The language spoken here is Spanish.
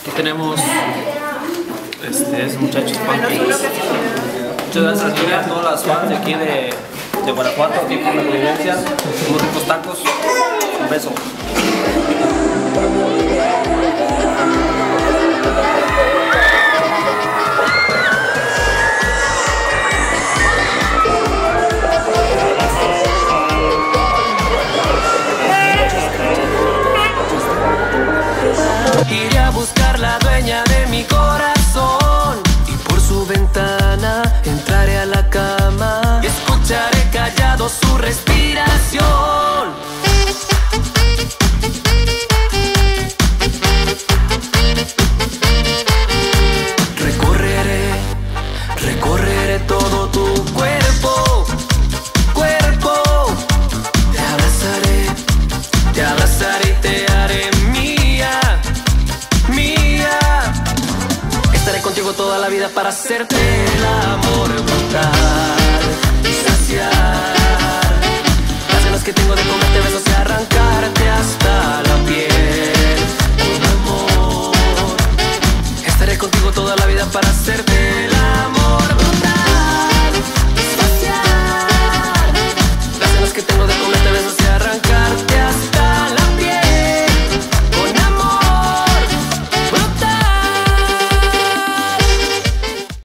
Aquí tenemos este, es muchachos pancakes. Muchas gracias a todas las fans de aquí de, de Guanajuato, aquí por la convivencia. Ricos tacos. Un beso. Escucharé callado su respiración. Recorreré, recorreré todo tu cuerpo, cuerpo. Te abrazaré, te abrazaré y te haré mía, mía. Estaré contigo toda la vida para hacerte el amor